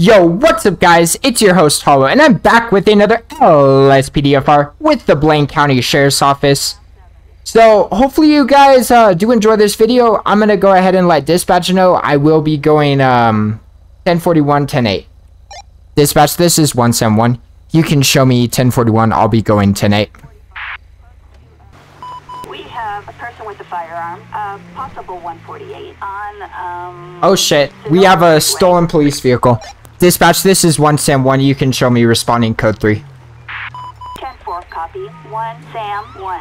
Yo, what's up guys? It's your host Hollow and I'm back with another LSPDFR with the Blaine County Sheriff's Office. So, hopefully you guys uh, do enjoy this video. I'm going to go ahead and let dispatch know I will be going um, 1041, 108. Dispatch, this is 171. You can show me 1041, I'll be going 108. We have a person with a firearm, uh, possible 148 on, um... Oh shit, we have a stolen police vehicle. Dispatch, this is 1 Sam 1, you can show me responding code 3. 10-4, copy. 1 Sam 1.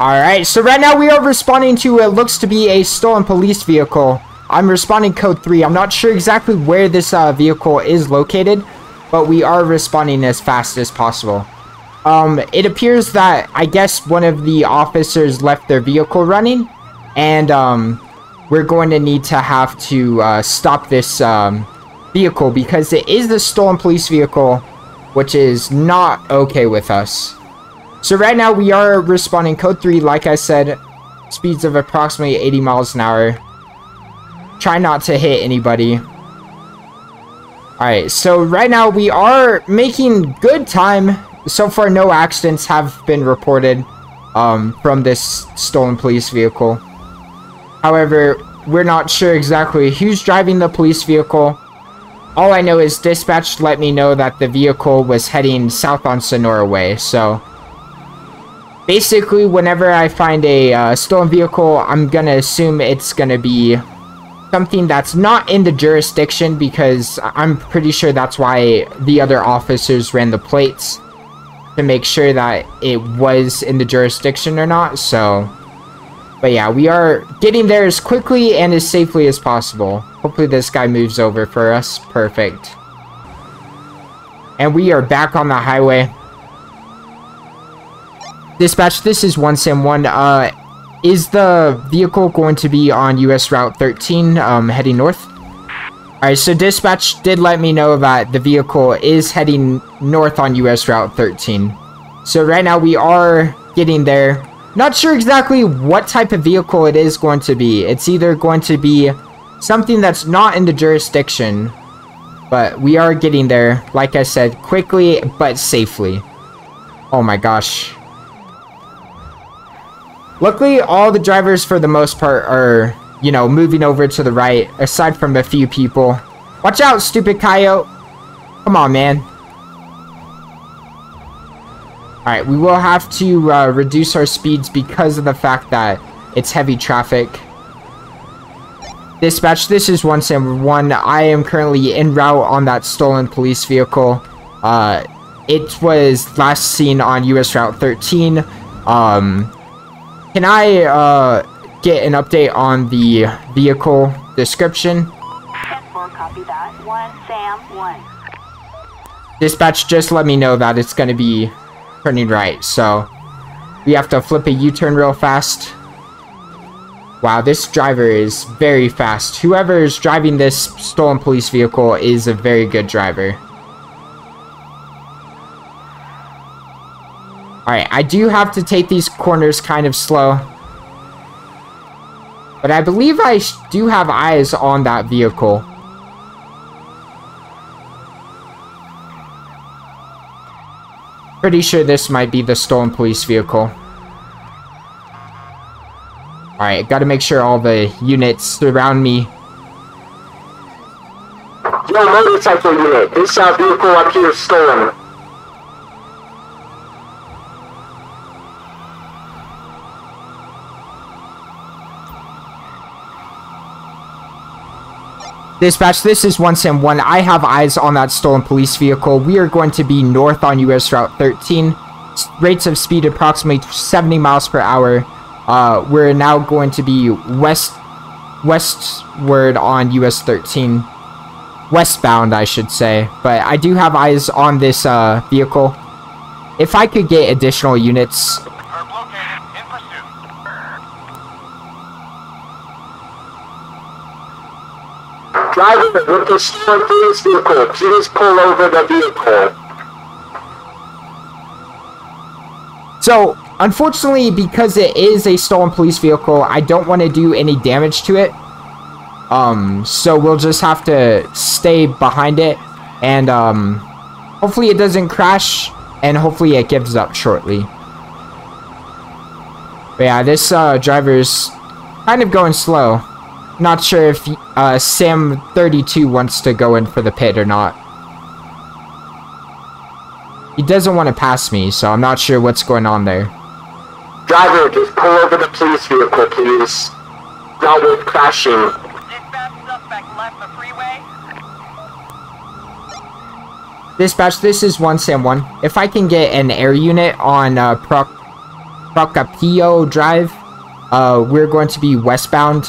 Alright, so right now we are responding to what looks to be a stolen police vehicle. I'm responding code 3. I'm not sure exactly where this uh, vehicle is located, but we are responding as fast as possible. Um, it appears that, I guess, one of the officers left their vehicle running, and, um, we're going to need to have to, uh, stop this, um, vehicle, because it is the stolen police vehicle, which is not okay with us. So right now, we are responding code 3, like I said, speeds of approximately 80 miles an hour. Try not to hit anybody. Alright, so right now, we are making good time so far no accidents have been reported um, from this stolen police vehicle. However, we're not sure exactly who's driving the police vehicle. All I know is dispatch let me know that the vehicle was heading south on Sonora Way, so... Basically, whenever I find a uh, stolen vehicle, I'm gonna assume it's gonna be something that's not in the jurisdiction because I'm pretty sure that's why the other officers ran the plates to make sure that it was in the jurisdiction or not, so... But yeah, we are getting there as quickly and as safely as possible. Hopefully this guy moves over for us. Perfect. And we are back on the highway. Dispatch, this is 1 Sim 1. Uh, is the vehicle going to be on US Route 13, um, heading north? Alright, so dispatch did let me know that the vehicle is heading north on US Route 13. So right now we are getting there. Not sure exactly what type of vehicle it is going to be. It's either going to be something that's not in the jurisdiction. But we are getting there, like I said, quickly but safely. Oh my gosh. Luckily, all the drivers for the most part are you know, moving over to the right, aside from a few people. Watch out, stupid coyote! Come on, man. Alright, we will have to uh, reduce our speeds because of the fact that it's heavy traffic. Dispatch, this is 171. I am currently en route on that stolen police vehicle. Uh, it was last seen on US Route 13. Um, can I, uh, get an update on the vehicle description. 10-4, copy that. 1 Sam 1. Dispatch just let me know that it's going to be turning right, so we have to flip a U-turn real fast. Wow, this driver is very fast. Whoever is driving this stolen police vehicle is a very good driver. Alright, I do have to take these corners kind of slow. But I believe I do have eyes on that vehicle. Pretty sure this might be the stolen police vehicle. Alright, gotta make sure all the units surround me. Yo, motorcycle unit, this uh, vehicle up here is stolen. Dispatch, this is 1 Sam 1. I have eyes on that stolen police vehicle. We are going to be north on US Route 13. Rates of speed approximately 70 miles per hour. Uh, we're now going to be west westward on US 13. Westbound, I should say. But I do have eyes on this uh, vehicle. If I could get additional units, Driver with the stolen police vehicle, please pull over the vehicle. So, unfortunately, because it is a stolen police vehicle, I don't want to do any damage to it. Um, so we'll just have to stay behind it and um, hopefully it doesn't crash and hopefully it gives up shortly. But yeah, this uh, driver's kind of going slow. Not sure if uh, Sam32 wants to go in for the pit or not. He doesn't want to pass me, so I'm not sure what's going on there. Driver, just pull over the police vehicle, please. Not worth crashing. Dispatch suspect left the freeway. Dispatch, this is 1 Sam 1. If I can get an air unit on uh, Proc Procopio Drive, uh, we're going to be westbound.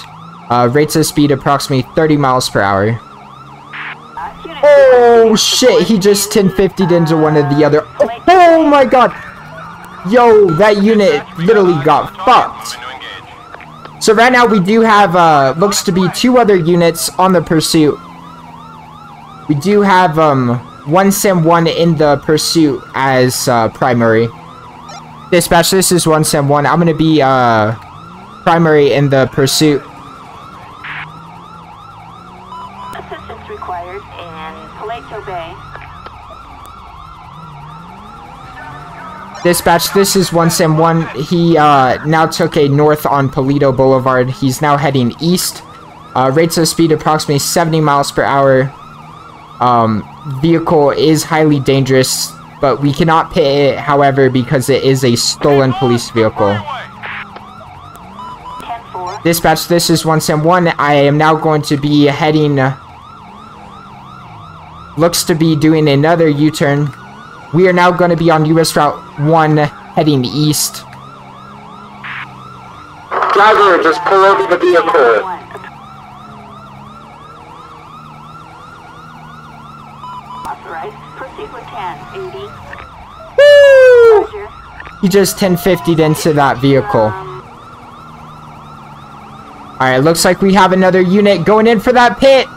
Uh, rates of speed approximately 30 miles per hour. Uh, Oh shit, he just 1050'd into one of the other. Oh, oh my god! Yo, that unit literally got fucked. So right now we do have, uh, looks to be two other units on the pursuit. We do have, um, one Sim 1 in the pursuit as, uh, primary. Dispatch, this is one Sim 1. I'm gonna be, uh, primary in the pursuit. Dispatch, this is 1 Sim 1. He uh, now took a north on Paleto Boulevard. He's now heading east. Uh, rates of speed approximately 70 miles per hour. Um, vehicle is highly dangerous, but we cannot pit it, however, because it is a stolen police vehicle. Dispatch, this is 1 Sim 1. I am now going to be heading... looks to be doing another U-turn. We are now going to be on US Route 1 heading east. Driver, just pull over the vehicle. Authorized. Proceed with 10. 80. Woo! Roger. He just 1050'd into that vehicle. Alright, looks like we have another unit going in for that pit.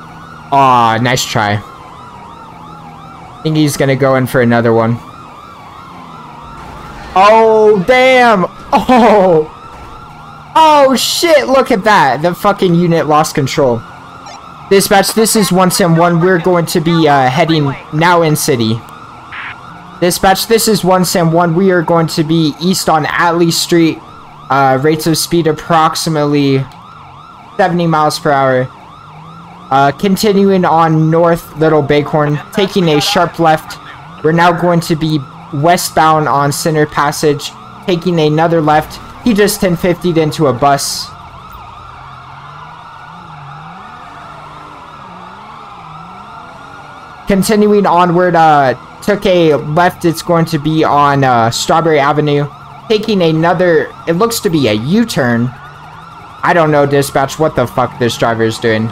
Aw, nice try. Think he's gonna go in for another one. Oh, damn! Oh! Oh, shit! Look at that! The fucking unit lost control. Dispatch, this is 1 Sim 1. We're going to be uh, heading now in city. Dispatch, this is 1 Sam 1. We are going to be east on Atlee Street. Uh, rates of speed approximately 70 miles per hour. Uh, continuing on North Little Bighorn, taking a sharp left. We're now going to be westbound on Center Passage, taking another left. He just 1050'd into a bus. Continuing onward, uh, took a left. It's going to be on uh, Strawberry Avenue. Taking another, it looks to be a U-turn. I don't know, dispatch, what the fuck this driver is doing.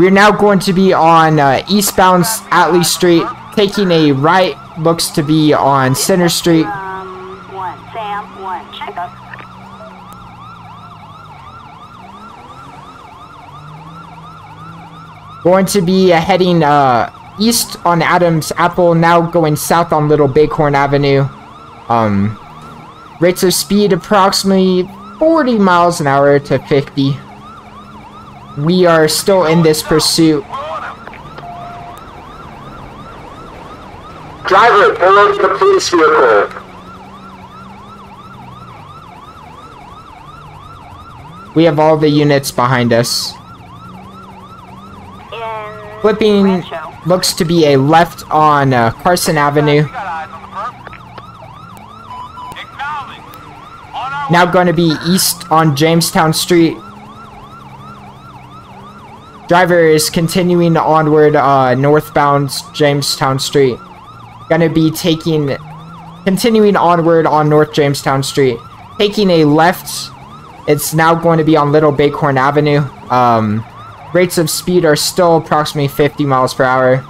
We're now going to be on uh, eastbound Atlee Street. Taking a right, looks to be on Center Street. 1. Sam 1. Check up. Going to be uh, heading uh, east on Adams Apple, now going south on Little Bighorn Avenue. Um, rates of speed approximately 40 miles an hour to 50. We are still in this pursuit. Driver, pull over the police vehicle. We have all the units behind us. In Flipping Rancho. looks to be a left on uh, Carson Avenue. We got eyes on the perp. Acknowledge. On our Now going to be east on Jamestown Street. Driver is continuing onward uh, northbound Jamestown Street. Gonna be taking, continuing onward on North Jamestown Street. Taking a left. It's now going to be on Little Bighorn Avenue. Um, rates of speed are still approximately 50 miles per hour.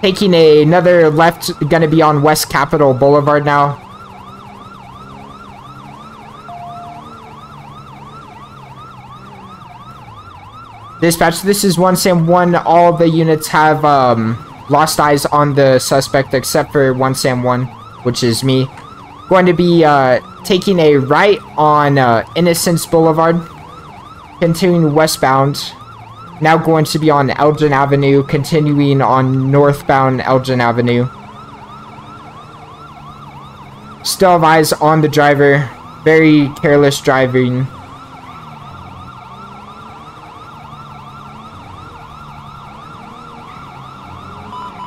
Taking a, another left, gonna be on West Capitol Boulevard now. Dispatch, this is 1 Sam 1. All the units have um, lost eyes on the suspect except for 1 Sam 1, which is me. Going to be uh, taking a right on uh, Innocence Boulevard, continuing westbound. Now going to be on Elgin Avenue, continuing on northbound Elgin Avenue. Still have eyes on the driver. Very careless driving.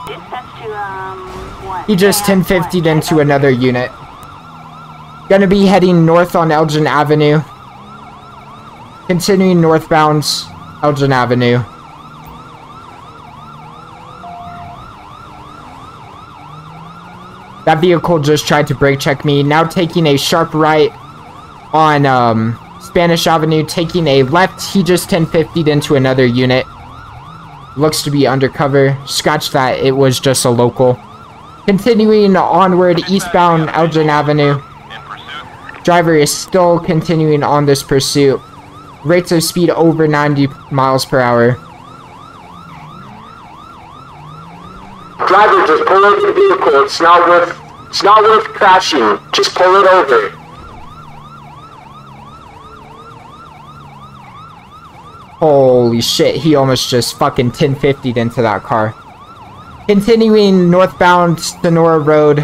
Dispatch to, um, what? He just Sam, 1050'd into another unit. Gonna be heading north on Elgin Avenue. Continuing northbound Elgin Avenue. That vehicle just tried to brake check me. Now taking a sharp right on um, Spanish Avenue. Taking a left. He just 1050'd into another unit. Looks to be undercover. Scratch that. It was just a local. Continuing onward eastbound Elgin Avenue. Driver is still continuing on this pursuit. Rates of speed over 90 miles per hour. Driver, just pull over the vehicle. It's not worth. It's not worth crashing. Just pull it over. Holy shit, he almost just fucking 1050'd into that car. Continuing northbound Sonora Road.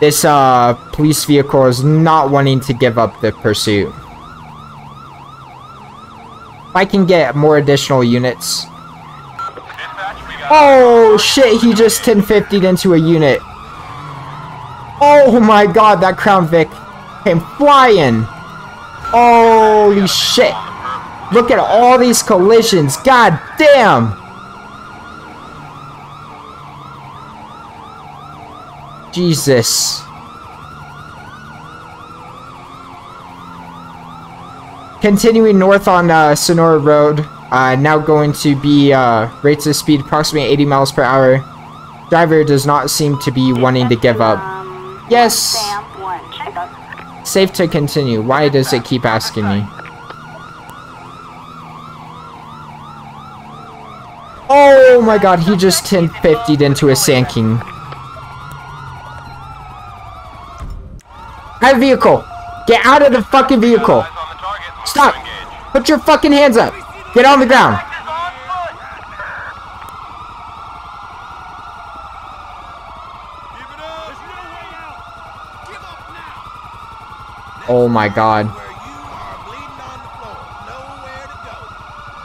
This uh police vehicle is not wanting to give up the pursuit. If I can get more additional units. Oh shit, he just 1050'd into a unit. Oh my god, that Crown Vic came flying. Holy shit. Look at all these collisions. God damn. Jesus. Continuing north on uh, Sonora Road, uh, now going to be uh, rates of speed approximately 80 miles per hour. Driver does not seem to be wanting to give up. Yes. Safe to continue. Why does it keep asking me? Oh my god, he just 1050'd into a Sand. Of vehicle! Get out of the fucking vehicle! Stop! Put your fucking hands up! Get on the ground! Oh my god.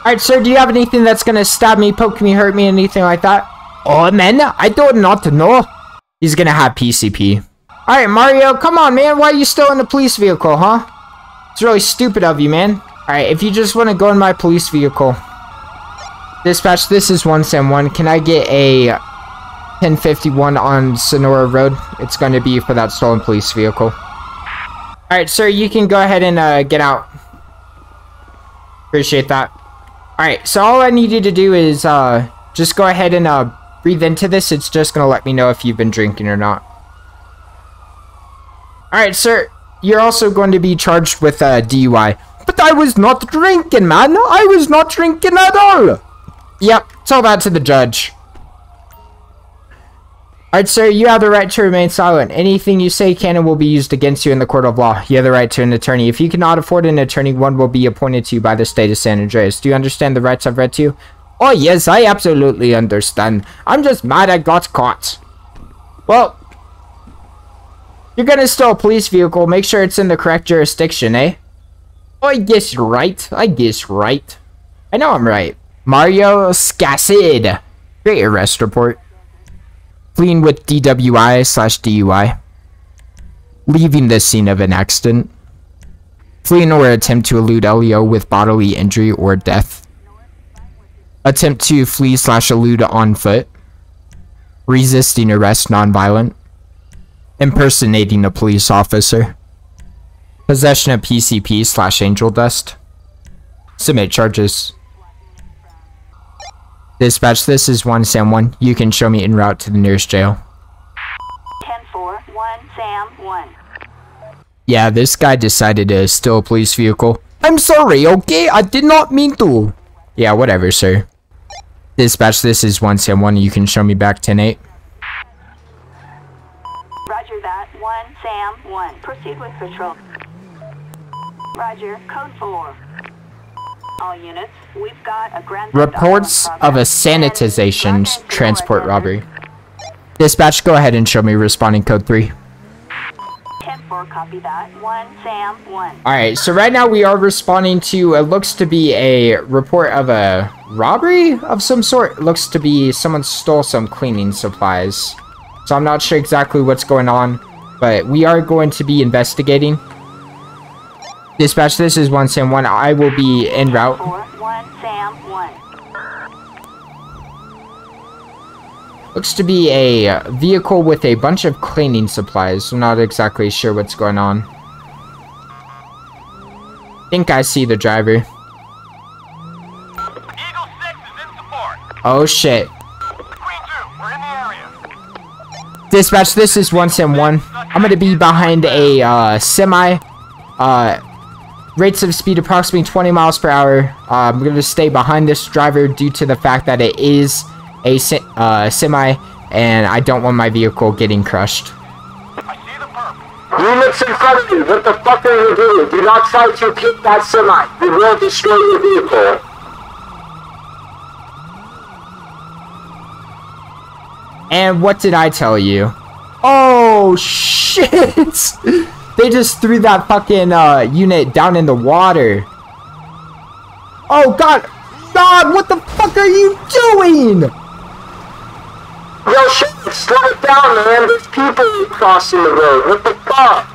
Alright, sir, do you have anything that's gonna stab me, poke me, hurt me, anything like that? Oh, man, I don't not know. He's gonna have PCP. Alright, Mario, come on, man. Why are you still in the police vehicle, huh? It's really stupid of you, man. Alright, if you just want to go in my police vehicle. Dispatch, this is 171. Can I get a 1051 on Sonora Road? It's going to be for that stolen police vehicle. Alright, sir, you can go ahead and uh, get out. Appreciate that. Alright, so all I need you to do is uh, just go ahead and uh, breathe into this. It's just going to let me know if you've been drinking or not. Alright, sir, you're also going to be charged with uh, DUI. But I was not drinking, man. I was not drinking at all. Yep, tell that to the judge. Alright, sir, you have the right to remain silent. Anything you say can and will be used against you in the court of law. You have the right to an attorney. If you cannot afford an attorney, one will be appointed to you by the state of San Andreas. Do you understand the rights I've read to you? Oh, yes, I absolutely understand. I'm just mad I got caught. Well, you're gonna steal a police vehicle. Make sure it's in the correct jurisdiction, eh? Oh, I guess you're right. I guess right. I know I'm right. Mario Scacid. Great arrest report. Fleeing with DWI slash DUI. Leaving the scene of an accident. Fleeing or attempt to elude LEO with bodily injury or death. Attempt to flee slash elude on foot. Resisting arrest nonviolent. Impersonating a police officer. Possession of PCP slash angel dust. Submit charges. Dispatch, this is 1 Sam 1. You can show me en route to the nearest jail. 10-4, 1, Sam, 1. Yeah, this guy decided to steal a police vehicle. I'm sorry, okay? I did not mean to. Yeah, whatever, sir. Dispatch, this is 1 Sam 1. You can show me back 10 8. 1, Sam, one. Proceed with patrol. Roger, code four. All units, we've got a grand Reports of a sanitization transport robbery. Dispatch, go ahead and show me responding code 3. 10-4, copy that. One, Sam, one. Alright, so right now we are responding to, it looks to be a report of a robbery of some sort. It looks to be someone stole some cleaning supplies. So I'm not sure exactly what's going on, but we are going to be investigating. Dispatch, this is 1 Sam 1. I will be en route. Four, one, Sam, one. Looks to be a vehicle with a bunch of cleaning supplies. I'm not exactly sure what's going on. Think I see the driver. Eagle 6 is in support. Oh shit. Queen 2, we're in the area. Dispatch, this is 1 Sim 1. I'm gonna be behind a uh, semi. Uh, rates of speed approximately 20 miles per hour. Uh, I'm gonna stay behind this driver due to the fact that it is a se uh, semi, and I don't want my vehicle getting crushed. I see the perp. Units in front of you, what the fuck are you doing? Do not try to kick that semi. We will destroy your vehicle. And what did I tell you? Oh shit! they just threw that fucking uh, unit down in the water. Oh god! God, what the fuck are you doing? Yo, shit, slow it down, man. There's people crossing the road. What the fuck?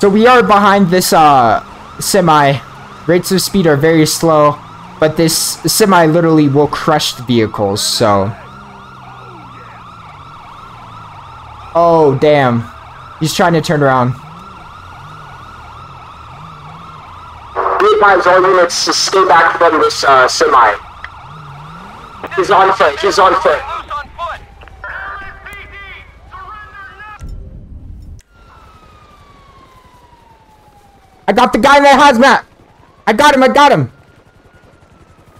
So we are behind this uh semi. Rates of speed are very slow, but this semi literally will crush the vehicles, so. Oh damn. He's trying to turn around. We advise all units to stay back from this uh, semi. He's on foot. He's on foot. Loose on foot. I got the guy in that hazmat! I got him, I got him!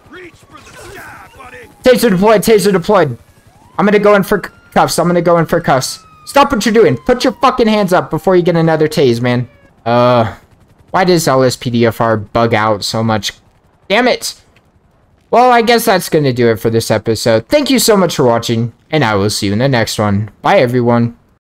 Reach for the sky, buddy. Taser deployed, taser deployed. I'm gonna go in for cuffs, I'm gonna go in for cuffs. Stop what you're doing. Put your fucking hands up before you get another tase, man. Uh, why does LSPDFR bug out so much? Damn it! Well, I guess that's gonna do it for this episode. Thank you so much for watching, and I will see you in the next one. Bye, everyone.